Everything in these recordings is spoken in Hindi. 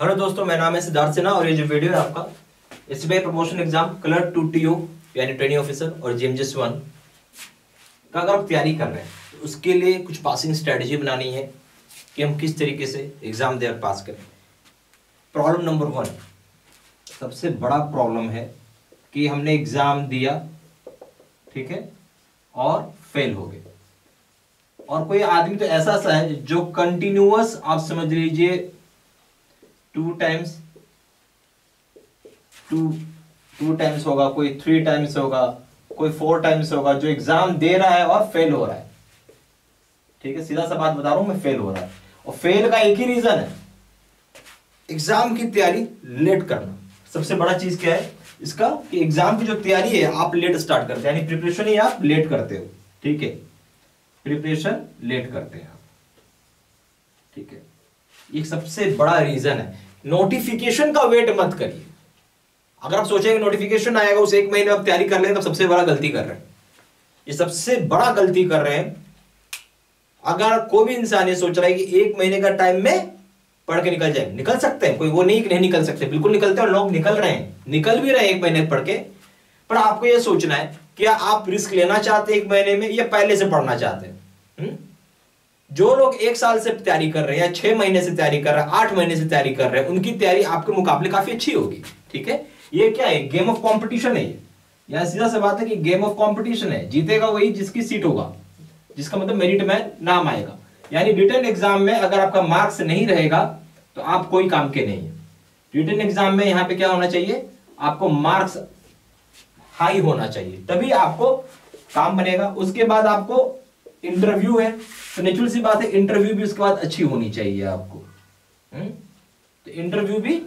हेलो दोस्तों, मेरा नाम है सिद्धार्थ सिन्हा और ये जो वीडियो है आपका एस प्रमोशन एग्ज़ाम कलर टू टीओ यानी ट्रेनिंग ऑफिसर और जेएमजेस वन का अगर आप तैयारी कर रहे हैं तो उसके लिए कुछ पासिंग स्ट्रेटजी बनानी है कि हम किस तरीके से एग्ज़ाम देकर पास करें। प्रॉब्लम नंबर वन सबसे बड़ा प्रॉब्लम है कि हमने एग्ज़ाम दिया, ठीक है, और फेल हो गए। और कोई आदमी तो ऐसा सा है जो कंटिन्यूअस आप समझ लीजिए two times two two times होगा, कोई थ्री टाइम्स होगा, कोई फोर टाइम्स होगा, जो एग्ज़ाम दे रहा है और फेल हो रहा है। ठीक है, सीधा सा बात बता रहा हूँ, मैं फेल हो रहा है। और फेल का एक ही रीजन है। एग्ज़ाम की तैयारी लेट करना। सबसे बड़ा चीज़ क्या है? इसका कि एग्ज़ाम की जो तैयारी है, आप लेट स्टार्ट करते हैं। यानी प्रिपरेशन ही आप लेट करते हो। ठीक है? प्रिपरेशन लेट करते हैं आप। ठीक है? ये सबसे बड़ा रीजन है। नोटिफिकेशन का वेट मत करिए। अगर आप सोचेंगे नोटिफिकेशन आएगा, उस एक महीने में आप तैयारी कर लेंगे तो सबसे बड़ा गलती कर रहे हैं। ये सबसे बड़ा गलती कर रहे हैं। अगर कोई भी इंसान ये सोच रहा है कि एक महीने का टाइम में पढ़ के निकल जाए, निकल सकते हैं। कोई वो नहीं नहीं निकल सकते, बिल्कुल निकलते हैं लोग निकल रहे हैं। निकल भी रहे हैं एक महीने पढ़ के। पर आपको यह सोचना है क्या आप रिस्क लेना चाहते हैं एक महीने में या पहले से पढ़ना चाहते हैं? जो लोग एक साल से तैयारी कर रहे हैं या छह महीने से तैयारी कर रहे हैं, आठ महीने से तैयारी कर रहे हैं, उनकी तैयारी आपके मुकाबले काफ़ी अच्छी होगी, ठीक है? ये क्या है? गेम ऑफ़ कॉम्पिटिशन है यहाँ सीधा सा बात है कि गेम ऑफ़ कॉम्पिटिशन है। जीतेगा वही जिसकी सीट होगा, जिसका मतलब मेरिट में नाम आएगा। यानी रिटर्न एग्ज़ाम में अगर आपका मार्क्स नहीं रहेगा तो आप कोई काम के नहीं रिटर्न एग्ज़ाम में यहाँ पे क्या होना चाहिए? आपको मार्क्स हाई होना चाहिए, तभी आपको काम बनेगा। उसके बाद आपको इंटरव्यू है तो नेचुरल सी बात है, इंटरव्यू भी उसके बाद अच्छी होनी चाहिए आपको। हम्म? तो इंटरव्यू भी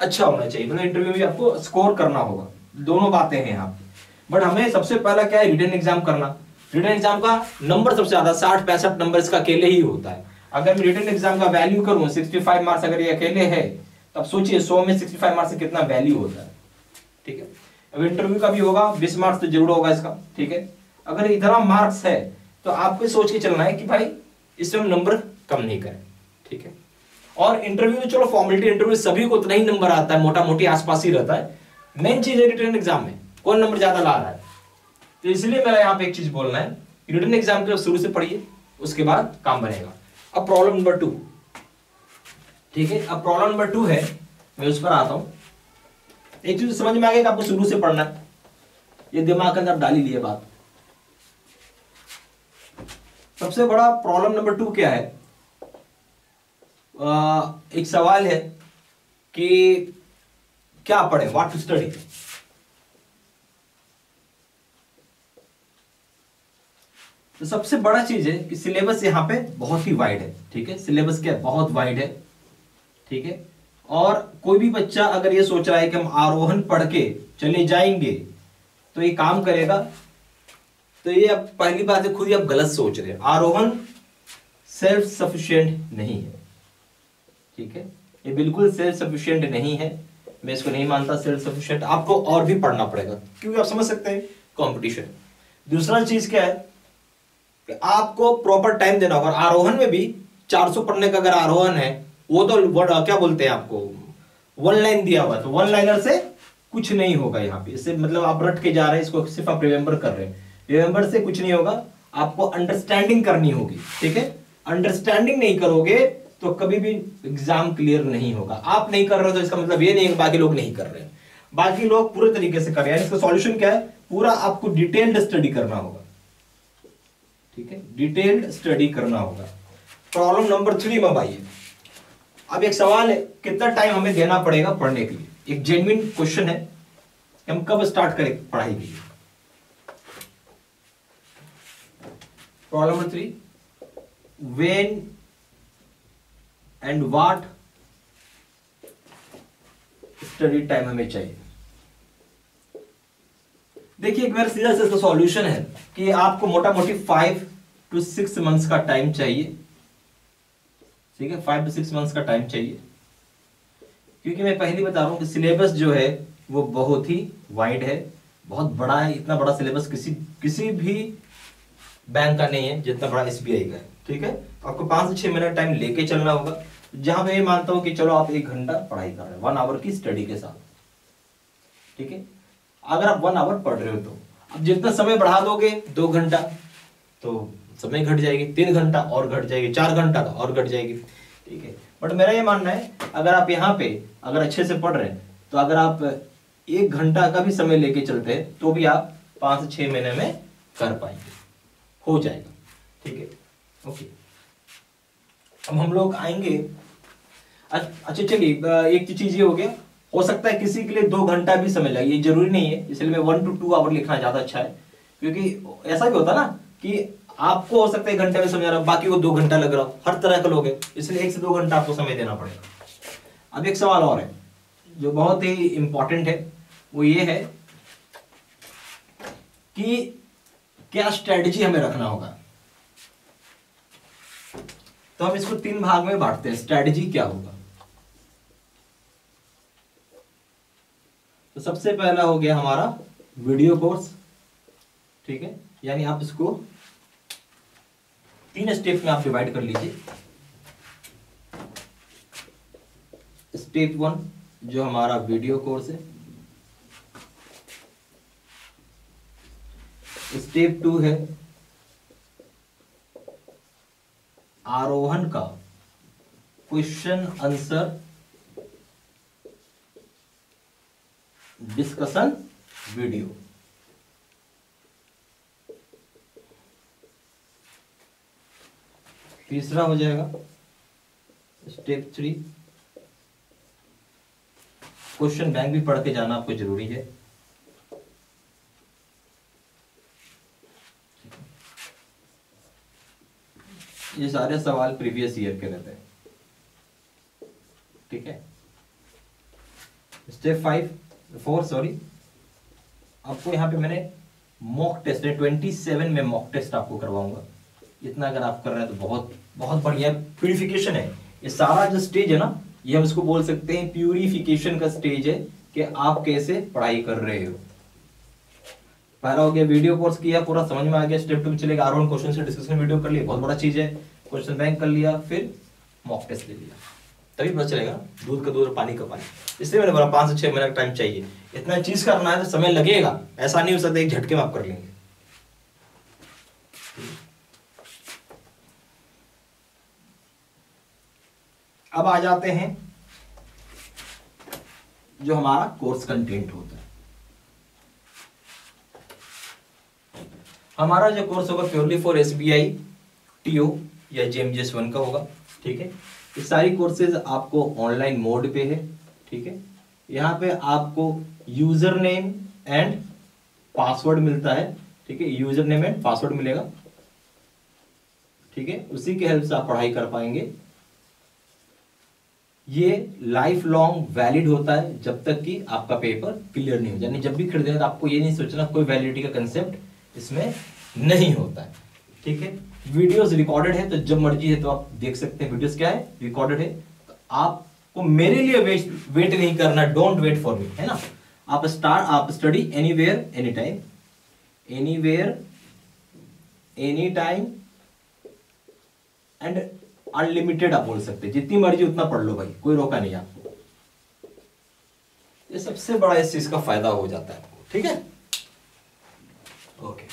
अच्छा होना चाहिए मतलब इंटरव्यू भी आपको स्कोर करना होगा। दोनों बातें हैं यहाँ बट हमें सबसे पहला क्या है रिटर्न एग्ज़ाम करना। रिटर्न एग्ज़ाम का नंबर सबसे ज़्यादा, साठ, पैंसठ नंबर इसका अकेले ही होता है। अगर मैं रिटर्न एग्ज़ाम का वैल्यू करूँ 65 मार्क्स अगर ये अकेले है, तब सोचिए 100 में 65 मार्क्स कितना वैल्यू होता है। ठीक है? अब इंटरव्यू का भी होगा 20 मार्क्स तो ज़रूर होगा इसका। ठीक है? अगर इतना मार्क्स है तो आपको सोच के चलना है कि भाई इसमें हम नंबर कम नहीं करें, ठीक है? और इंटरव्यू में चलो फॉर्मेलिटी इंटरव्यू सभी को उतना ही नंबर आता है मोटा मोटी आसपास ही रहता है। मेन चीज़ है रिटर्न एग्ज़ाम में, कौन नंबर ज़्यादा ला रहा है? तो इसलिए मेरा यहाँ पे एक चीज़ बोलना है रिटर्न एग्ज़ाम के शुरू से पढ़िए, उसके बाद काम बनेगा। अब प्रॉब्लम नंबर टू ठीक है? अब प्रॉब्लम नंबर टू है, मैं उस पर आता हूँ। एक चीज़ समझ में आ गया आपको शुरू से पढ़ना है। ये दिमाग के अंदर डाली लिए बात। सबसे बड़ा प्रॉब्लम नंबर टू क्या है? आ, एक सवाल है कि क्या पढ़े? व्हाट टू स्टडी तो सबसे बड़ा चीज़ है कि सिलेबस यहाँ पे बहुत ही वाइड है ठीक है? सिलेबस क्या है? बहुत वाइड है ठीक है? और कोई भी बच्चा अगर ये सोच रहा है कि हम आरोहण पढ़ के चले जाएँगे तो ये काम करेगा तो ये अब पहली बात है खुद ही आप गलत सोच रहे हैं। आरोहण सेल्फ सफिशियंट नहीं है। ठीक है? ये बिल्कुल सेल्फ सफिशियंट नहीं है। मैं इसको नहीं मानता सेल्फ सफिशियंट आपको और भी पढ़ना पड़ेगा। क्योंकि आप समझ सकते हैं। कंपटीशन दूसरा चीज़ क्या है? कि आपको प्रॉपर टाइम देना होगा। आरोहण में भी 400 पढ़ने का अगर आरोहण है वो तो वर्ड क्या बोलते हैं आपको? वन लाइन दिया हुआ तो वन लाइनर से कुछ नहीं होगा यहाँ पे। इससे मतलब आप रट के जा रहे हैं इसको सिर्फ़ आप रिमेंबर कर रहे हैं। रिमेंबर से कुछ नहीं होगा, आपको अंडरस्टैंडिंग करनी होगी, ठीक है? अंडरस्टैंडिंग नहीं करोगे तो कभी भी एग्ज़ाम क्लियर नहीं होगा। आप नहीं कर रहे हो तो इसका मतलब ये नहीं है बाकी लोग नहीं कर रहे हैं। बाकी लोग पूरे तरीके से कर रहे हैं। इसका सॉल्यूशन क्या है? पूरा आपको डिटेल्ड स्टडी करना होगा। ठीक है? डिटेल्ड स्टडी करना होगा। प्रॉब्लम नंबर थ्री में भाई अब एक सवाल है, कितना टाइम हमें देना पड़ेगा पढ़ने के लिए? एक जेन्युइन क्वेश्चन है। हम कब स्टार्ट करें पढ़ाई के लिए? Problem number three when and what study time हमें चाहिए? देखिए, एक बार सीधा सा सॉल्यूशन है कि आपको मोटा मोटी फाइव टू सिक्स मंथ्स का टाइम चाहिए। ठीक है? फाइव टू सिक्स मंथ्स का टाइम चाहिए। क्योंकि मैं पहले बता रहा हूँ कि सिलेबस जो है, वो बहुत ही वाइड है। बहुत बड़ा है, इतना बड़ा सिलेबस किसी किसी भी बैंक का नहीं है, जितना बड़ा एसबीआई का है, ठीक है? आपको पाँच से छह मिनट टाइम लेके चलना होगा। जहाँ पे ये मानता हूँ कि चलो आप एक घंटा पढ़ाई कर रहे हैं वन आवर की स्टडी के साथ, ठीक है? अगर आप वन आवर पढ़ रहे हो तो। अब जितना समय बढ़ा दोगे, दो घंटा तो समय घट जाएगी, तीन घंटा और घट जाएगी, चार घंटा तो और घट जाएगी, ठीक है? बट मेरा ये मानना है, अगर आप यहाँ पे अगर अच्छे से पढ़ रहे हैं तो अगर आप एक घंटा का भी समय लेके चलते हैं तो भी आप पाँच से छह महीने में कर पाएँगे। हो जाएगा। ठीक है? ओके अब हम लोग आएँगे। अच्छा चलिए एक चीज़ ये हो गया। हो सकता है किसी के लिए दो घंटा भी समय लगे। ये ज़रूरी नहीं है, इसलिए मैं वन टू टू आवर लिखना ज़्यादा अच्छा है। क्योंकि ऐसा भी होता ना कि आपको हो सकता है घंटे में समझा रहा, बाकी को दो घंटा लग रहा हो। हर तरह के लोग है, इसलिए एक से दो घंटा आपको समय देना पड़ेगा। अब एक सवाल और है, जो बहुत ही इंपॉर्टेंट है, वो ये है कि क्या स्ट्रेटजी हमें रखना होगा? तो हम इसको तीन भाग में बांटते हैं। स्ट्रेटजी क्या होगा? तो सबसे पहला हो गया हमारा वीडियो कोर्स ठीक है? यानी आप इसको तीन स्टेप में आप डिवाइड कर लीजिए। स्टेप वन जो हमारा वीडियो कोर्स है स्टेप टू है। आरोहण का क्वेश्चन आंसर डिस्कशन वीडियो। तीसरा हो जाएगा स्टेप थ्री। क्वेश्चन बैंक भी पढ़ के जाना आपको ज़रूरी है। ये सारे सवाल प्रीवियस ईयर के रहते हैं। ठीक है? स्टेप फाइव फोर सॉरी आपको यहाँ पे मैंने मॉक टेस्ट है ट्वेंटी सेवन में मॉक टेस्ट आपको करवाऊँगा। इतना अगर आप कर रहे हैं तो बहुत बहुत बढ़िया प्यूरिफिकेशन है। ये सारा जो स्टेज है ना, ये हम इसको बोल सकते हैं प्यूरिफिकेशन का स्टेज है कि आप कैसे पढ़ाई कर रहे हो। पहला हो गया वीडियो कोर्स किया, पूरा समझ में आ गया स्टेप टू चलेगा आरोन क्वेश्चन से डिस्कशन वीडियो कर लिया, बहुत बड़ा चीज़ है। क्वेश्चन बैंक कर लिया, फिर मॉक टेस्ट ले लिया। तभी पता चलेगा, दूध का दूध पानी का पानी। इसलिए मैंने बोला, पाँच से छह महीने का टाइम चाहिए। इतना चीज़ करना है तो समय लगेगा, ऐसा नहीं हो सकता एक झटके में आप कर लेंगे। अब आ जाते हैं जो हमारा कोर्स कंटेंट होता है। हमारा जो कोर्स होगा purely for S B I T O या जेएमजीएस वन का होगा, ठीक है? ये सारी कोर्सेज आपको ऑनलाइन मोड पे है, ठीक है? यहाँ पे आपको यूज़र नेम एंड पासवर्ड मिलता है, ठीक है? यूज़र नेम एंड पासवर्ड मिलेगा, ठीक है? उसी के हेल्प से आप पढ़ाई कर पाएँगे। ये लाइफ लॉन्ग वैलिड होता है जब तक कि आपका पेपर क्लियर नहीं हो यानी जब भी खरीदे तो आपको ये नहीं सोचना कोई वैलिडिटी का कंसेप्ट इसमें नहीं होता है। ठीक है? वीडियोस रिकॉर्डेड है तो जब मर्ज़ी है तो आप देख सकते हैं वीडियोस क्या है? रिकॉर्डेड है। तो आपको मेरे लिए वेट वेट नहीं करना डोंट वेट फॉर मी है ना? आप स्टार्ट आप study anywhere anytime anywhere anytime and unlimited आप बोल सकते हैं। जितनी मर्ज़ी उतना पढ़ लो भाई, कोई रोका नहीं आपको ये सबसे बड़ा इस चीज़ का फ़ायदा हो जाता है ठीक है ओके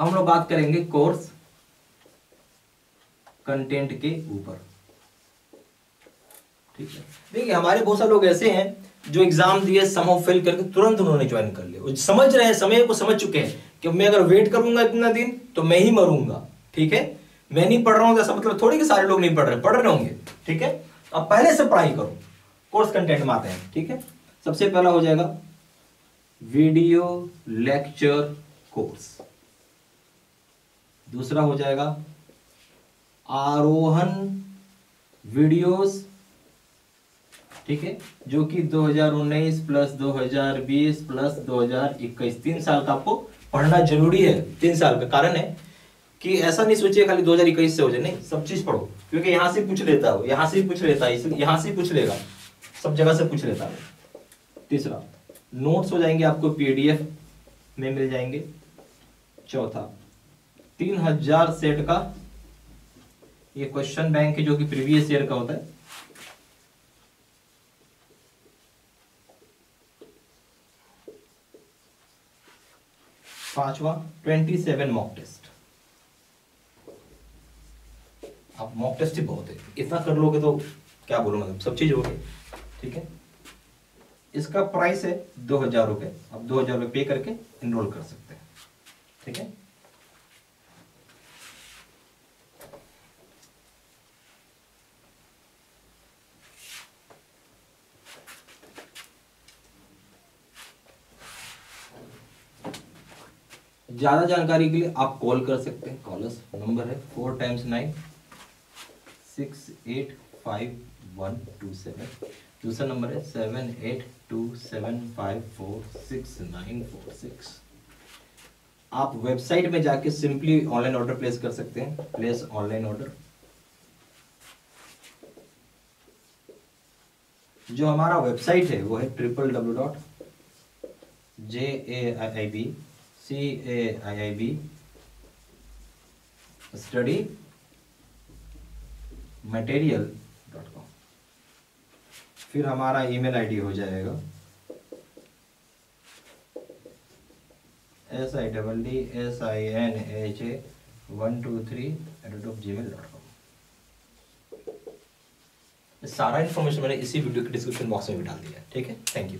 अब हम लोग बात करेंगे कोर्स कंटेंट के ऊपर। ठीक है? देखिए, हमारे बहुत सारे लोग ऐसे हैं जो एग्ज़ाम दिए समो फेल करके तुरंत उन्होंने ज्वाइन कर लिया। समझ रहे हैं, समय को समझ चुके हैं कि मैं अगर वेट करूँगा इतना दिन तो मैं ही मरूँगा। ठीक है? मैं नहीं पढ़ रहा हूँ ऐसा मतलब थोड़ी कि सारे लोग नहीं पढ़ रहे पढ़ रहे होंगे। ठीक है? अब पहले से पढ़ाई करो। कोर्स कंटेंट में आते हैं। ठीक है? सबसे पहला हो जाएगा वीडियो लेक्चर कोर्स दूसरा हो जाएगा आरोहन वीडियोस, ठीक है, जो कि 2019 प्लस 2020 प्लस 2021 तीन साल का आपको पढ़ना ज़रूरी है, तीन साल का कारण है कि ऐसा नहीं सोचिए खाली 2021 से हो जाए, नहीं, सब चीज़ पढ़ो, क्योंकि यहाँ से पूछ लेता हो, यहाँ से पूछ लेता है यहाँ से पूछ लेगा, सब जगह से पूछ लेता है। तीसरा, नोट्स हो जाएँगे आपको पीडीएफ में मिल जाएँगे। चौथा तीन हज़ार सेट का ये क्वेश्चन बैंक है जो कि प्रीवियस ईयर का होता है। पांचवा ट्वेंटी सेवन मॉक टेस्ट आप मॉक टेस्ट ही बहुत है। इतना कर लोगे तो क्या बोलो मतलब सब चीज़ होगी, ठीक है? इसका प्राइस है दो हज़ार रुपये आप दो हज़ार रुपये पे करके इनरोल कर सकते हैं, ठीक है? ज़्यादा जानकारी के लिए आप कॉल कर सकते हैं। कॉलर्स नंबर है four times nine, six eight five one two seven. दूसरा नंबर है seven eight two seven five four six nine four six. आप वेबसाइट में जाके सिंपली ऑनलाइन ऑर्डर प्लेस कर सकते हैं। Place online order. जो हमारा वेबसाइट है, वो है triple W dot J A I B I B material dot com फिर हमारा ईमेल आईडी हो जाएगा। S I double D S I N H A one two three eight of gmail dot com सारा इन्फॉर्मेशन मैंने इसी वीडियो के डिस्क्रिप्शन बॉक्स में भी डाल दिया है। ठीक है? Thank you